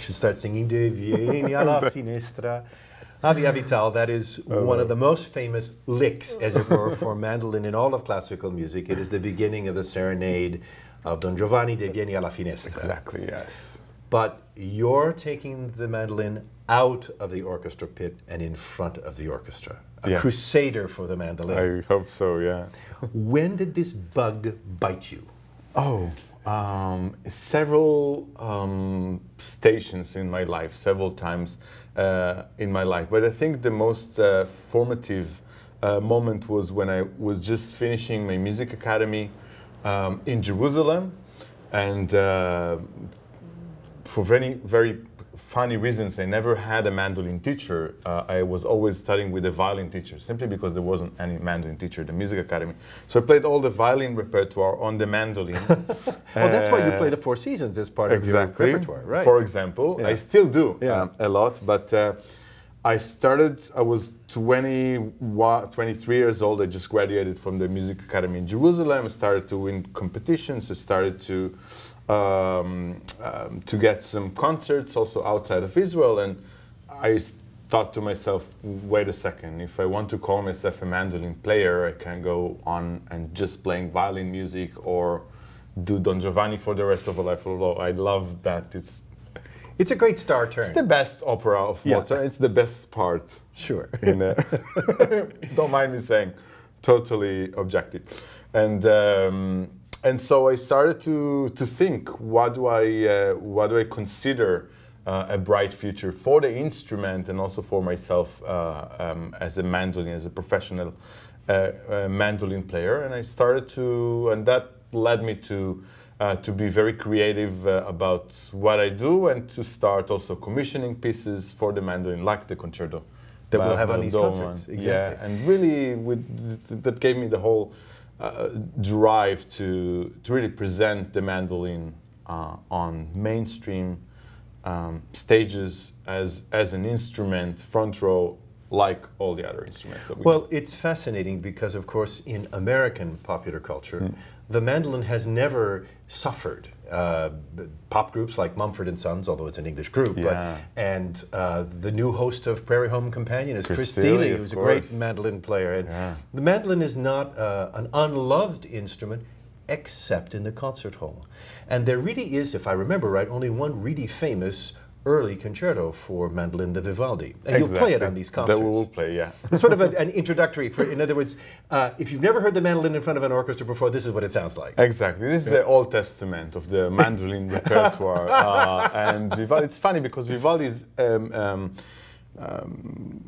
should start singing De vieni alla finestra. Avi Avital, that is oh, one of the most famous licks, as it were, for mandolin in all of classical music. It is the beginning of the serenade of Don Giovanni de Vieni alla Finestra. Exactly, yes. But you're taking the mandolin out of the orchestra pit and in front of the orchestra. A yeah. crusader for the mandolin. I hope so, yeah. when did this bug bite you? Oh, um, several um, stations in my life, several times uh, in my life. But I think the most uh, formative uh, moment was when I was just finishing my music academy um, in Jerusalem, and uh, for very very funny reasons, I never had a mandolin teacher. Uh, I was always studying with a violin teacher, simply because there wasn't any mandolin teacher at the music academy. So I played all the violin repertoire on the mandolin. well, that's why you play the Four Seasons as part exactly. of your repertoire, right? For example, yeah. I still do yeah. um, a lot, but uh, I started, I was 20, 23 years old. I just graduated from the music academy in Jerusalem. I started to win competitions. I started to um, um, to get some concerts also outside of Israel. And I thought to myself, wait a second, if I want to call myself a mandolin player, I can go on and just playing violin music or do Don Giovanni for the rest of my life. Although I love that it's it's a great star turn. It's the best opera of Mozart. It's the best part. Sure. don't mind me saying, totally objective. And um, and so I started to to think, what do I uh, what do I consider uh, a bright future for the instrument and also for myself uh, um, as a mandolin, as a professional uh, mandolin player, and I started to, and that led me to. Uh, to be very creative uh, about what I do and to start also commissioning pieces for the mandolin, like the concerto that we'll have on these concerts. Exactly. Yeah, and really, with th that gave me the whole uh, drive to, to really present the mandolin uh, on mainstream um, stages as, as an instrument, front row, like all the other instruments that we Well, it's fascinating because, of course, in American popular culture, mm. the mandolin has never suffered uh, pop groups like Mumford and Sons, although it's an English group, yeah. but, and uh, the new host of Prairie Home Companion is Chris, Chris Thile, who's a great mandolin player. And yeah. the mandolin is not uh, an unloved instrument except in the concert hall. And there really is, if I remember right, only one really famous early concerto for mandolin de Vivaldi. And exactly. you'll play it on these concerts. That we will play, yeah. sort of a, an introductory. For, in other words, uh, if you've never heard the mandolin in front of an orchestra before, this is what it sounds like. Exactly. This is yeah. the Old Testament of the mandolin repertoire. Uh, and Vivaldi, it's funny because Vivaldi is, um, um, um,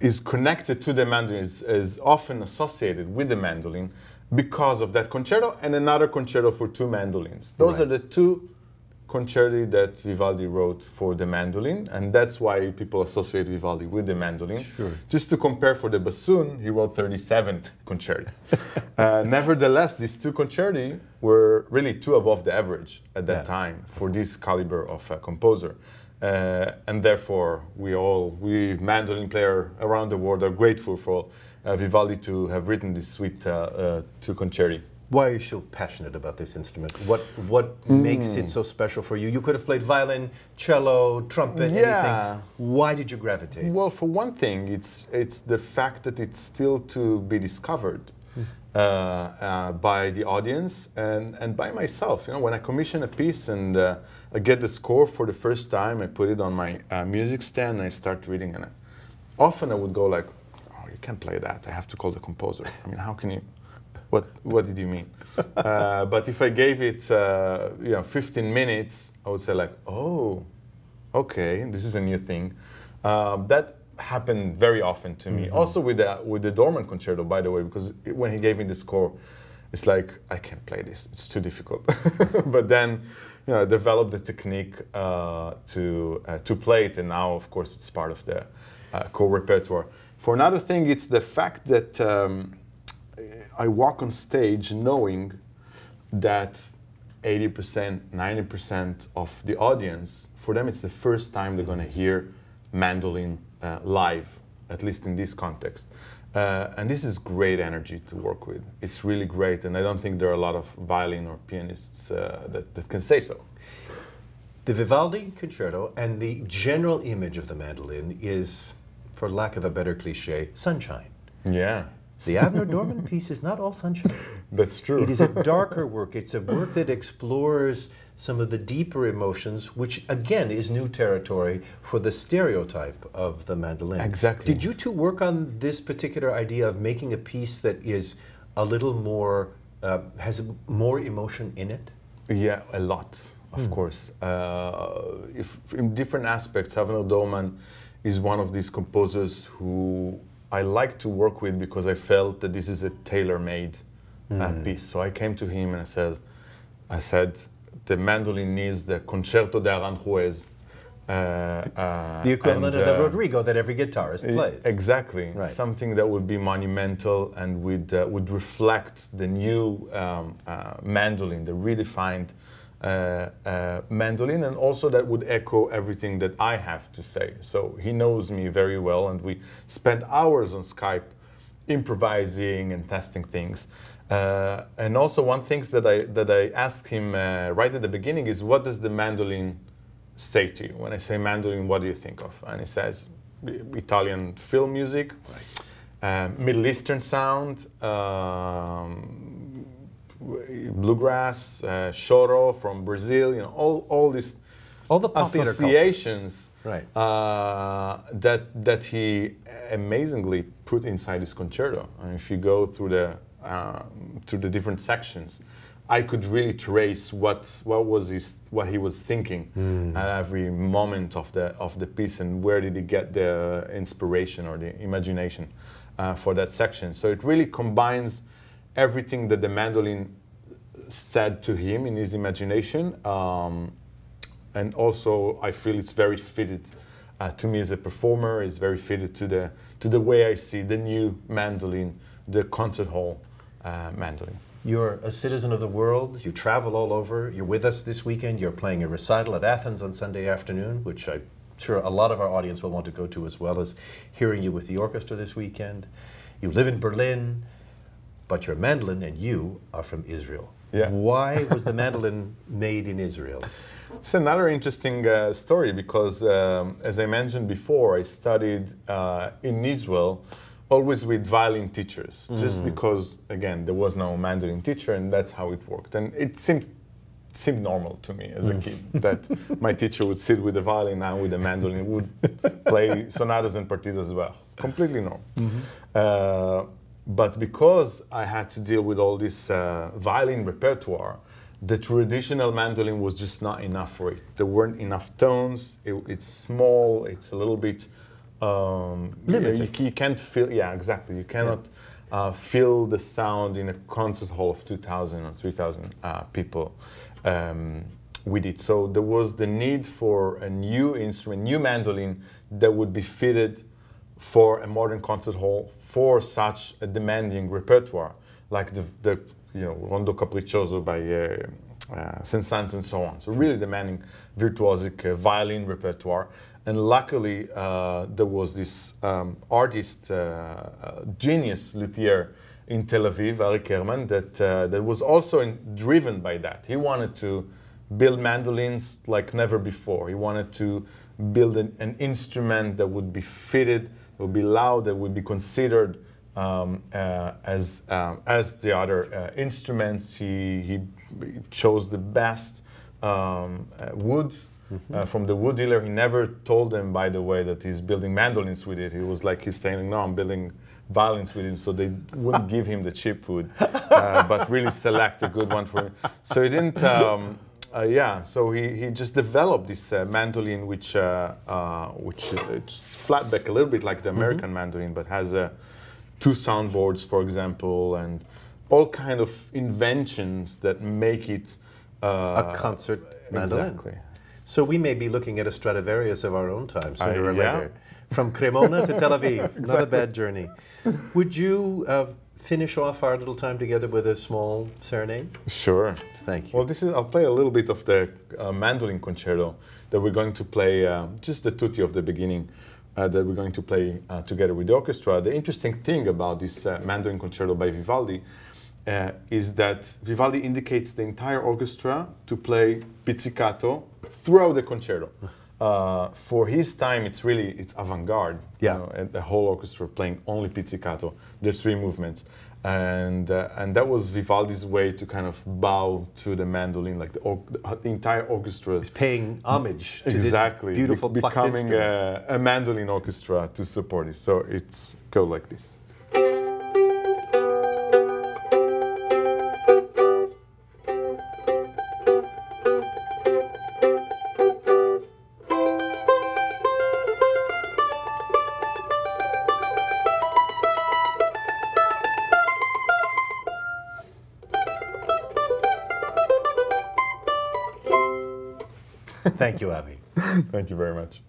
is connected to the mandolin, is, is often associated with the mandolin because of that concerto and another concerto for two mandolins. Those right. are the two concerti that Vivaldi wrote for the mandolin, and that's why people associate Vivaldi with the mandolin. Sure. Just to compare for the bassoon, he wrote 37 concerti. uh, nevertheless, these two concerti were really two above the average at that yeah. time for this caliber of a composer. Uh, and therefore, we all, we mandolin player around the world are grateful for uh, Vivaldi to have written this sweet uh, uh, two concerti. Why are you so passionate about this instrument? What what mm. makes it so special for you? You could have played violin, cello, trumpet, yeah. anything. Why did you gravitate? Well, for one thing, it's it's the fact that it's still to be discovered mm. uh, uh, by the audience and and by myself. You know, when I commission a piece and uh, I get the score for the first time, I put it on my uh, music stand and I start reading it. Often I would go like, "Oh, you can't play that. I have to call the composer." I mean, how can you? What what did you mean? uh, but if I gave it, uh, you know, 15 minutes, I would say like, oh, okay, this is a new thing. Uh, that happened very often to me. Mm -hmm. Also with the with the Dorman concerto, by the way, because when he gave me the score, it's like I can't play this. It's too difficult. but then, you know, I developed the technique uh, to uh, to play it, and now, of course, it's part of the uh, core repertoire. For another thing, it's the fact that. Um, I walk on stage knowing that 80%, 90% of the audience, for them it's the first time they're going to hear mandolin uh, live, at least in this context. Uh, and this is great energy to work with. It's really great, and I don't think there are a lot of violin or pianists uh, that, that can say so. The Vivaldi concerto and the general image of the mandolin is, for lack of a better cliche, sunshine. Yeah. The Avner Dorman piece is not all sunshine. That's true. It is a darker work. It's a work that explores some of the deeper emotions, which again is new territory for the stereotype of the mandolin. Exactly. Did you two work on this particular idea of making a piece that is a little more, uh, has more emotion in it? Yeah, a lot, of Hmm. course. Uh, if in different aspects, Avner Dorman is one of these composers who I like to work with because I felt that this is a tailor-made uh, Hmm. piece. So I came to him and I said, I said, the mandolin needs the concerto de Aranjuez. Uh, uh, The equivalent and, of the uh, Rodrigo that every guitarist plays. Exactly. Right. Something that would be monumental and would, uh, would reflect the new um, uh, mandolin, the redefined uh, uh, mandolin, and also that would echo everything that I have to say. So he knows me very well, and we spent hours on Skype improvising and testing things. Uh, and also, one thing that I, that I asked him uh, right at the beginning is what does the mandolin say to you? When I say mandolin, what do you think of? And he says Italian film music, um, Middle Eastern sound, um, bluegrass, uh, choro from Brazil, you know, all, all these All the associations Right. uh, that, that he amazingly put inside his concerto. And if you go through the, um, through the different sections, I could really trace what, what was his, what he was thinking at every moment of the, of the piece and where did he get the inspiration or the imagination uh, for that section. So it really combines everything that the mandolin said to him in his imagination. Um, and also, I feel it's very fitted uh, to me as a performer. It's very fitted to the to the way I see the new mandolin, the concert hall uh, mandolin. You're a citizen of the world. You travel all over. You're with us this weekend. You're playing a recital at Athens on Sunday afternoon, which I'm sure a lot of our audience will want to go to as well as hearing you with the orchestra this weekend. You live in Berlin, but your mandolin and you are from Israel. Yeah. Why was the mandolin made in Israel? It's another interesting uh, story because, um, as I mentioned before, I studied uh, in Israel always with violin teachers, just because, again, there was no mandolin teacher, and that's how it worked. And it seemed seemed normal to me as a kid that my teacher would sit with the violin and with the mandolin would play sonatas and partitas as well. Completely normal. Uh, but because I had to deal with all this uh, violin repertoire, the traditional mandolin was just not enough for it. There weren't enough tones. It, it's small. It's a little bit um, Limited. You, you can't feel. Yeah, exactly. You cannot uh, feel the sound in a concert hall of 2,000 or 3,000 uh, people um, with it. So there was the need for a new instrument, new mandolin that would be fitted for a modern concert hall for such a demanding repertoire, like the, the you know Rondo Capriccioso by uh, uh, Saint-Saëns and so on. So really demanding virtuosic uh, violin repertoire. And luckily, uh, there was this um, artist, uh, uh, genius luthier in Tel Aviv, Arik Kerman, that, uh, that was also in, driven by that. He wanted to build mandolins like never before. He wanted to build an, an instrument that would be fitted, that would be loud, that would be considered um, uh, as, um, as the other uh, instruments. He, he chose the best um, uh, wood uh, from the wood dealer. He never told them, by the way, that he's building mandolins with it. He was like, he's saying, no, I'm building violins with him, so they wouldn't give him the cheap wood, uh, but really select a good one for him. So he didn't. Um, uh, yeah, so he, he just developed this uh, mandolin, which uh, uh, which is it's flat back a little bit like the American mandolin, but has uh, two soundboards, for example, and all kind of inventions that make it uh, A concert mandolin. Exactly. So we may be looking at a Stradivarius of our own time sooner I- or yeah. later. From Cremona to Tel Aviv. Not a bad journey. Would you uh, finish off our little time together with a small serenade? Sure. Thank you. Well, this is. I'll play a little bit of the uh, mandolin concerto that we're going to play. Uh, just the tutti of the beginning uh, that we're going to play uh, together with the orchestra. The interesting thing about this uh, mandolin concerto by Vivaldi uh, is that Vivaldi indicates the entire orchestra to play pizzicato throughout the concerto. Uh, for his time, it's really it's avant-garde. Yeah. You know, and the whole orchestra playing only pizzicato. There's three movements, and uh, and that was Vivaldi's way to kind of bow to the mandolin, like the, or, the entire orchestra is paying homage to exactly this beautiful be- becoming a, a mandolin orchestra to support it. So it's go like this. Thank you, Avi. Thank you very much.